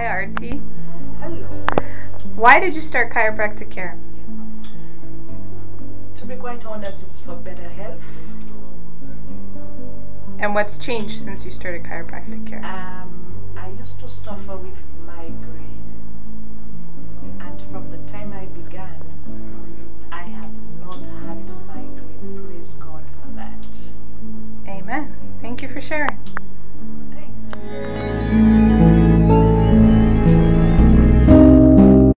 Hi, Arti. Hello. Why did you start chiropractic care? To be quite honest, it's for better health. And what's changed since you started chiropractic care? Um, I used to suffer with migraine, and from the time I began, I have not had migraine. Praise God for that. Amen. Thank you for sharing.